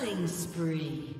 Killing spree.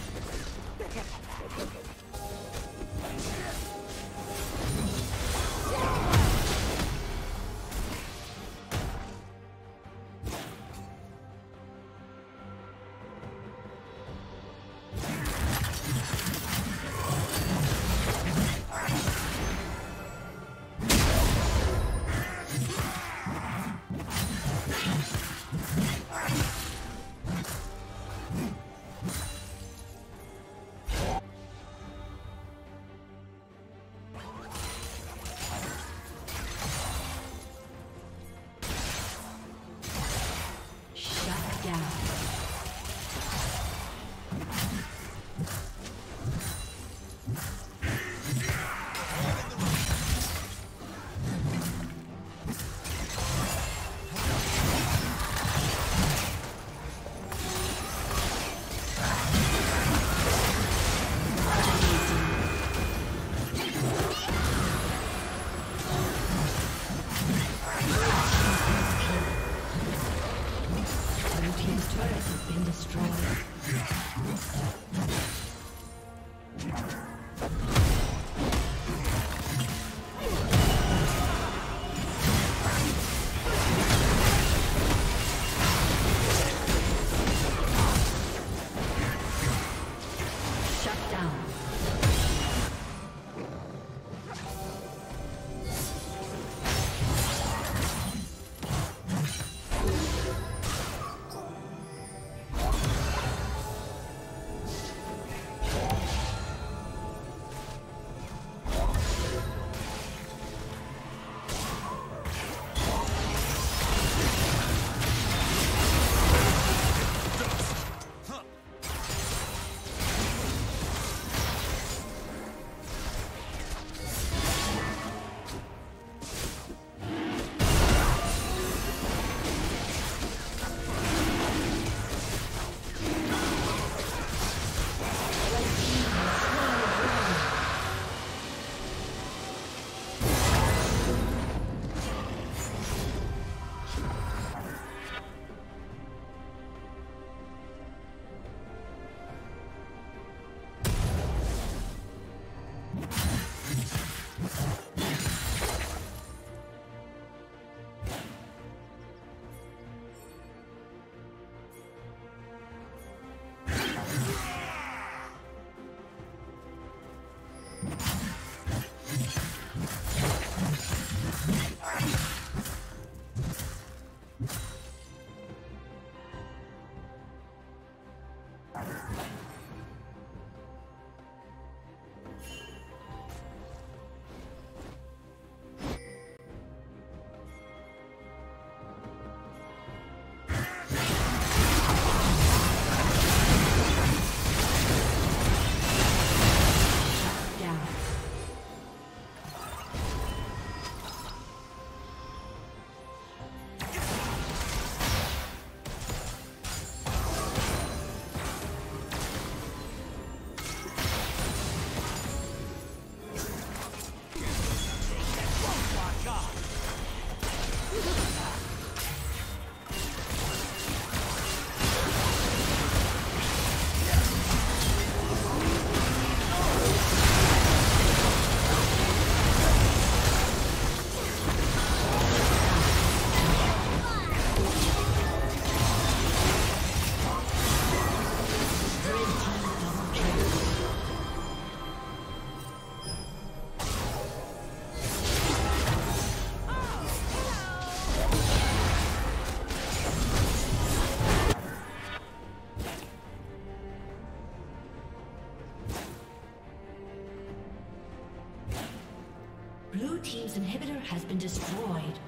Has been destroyed.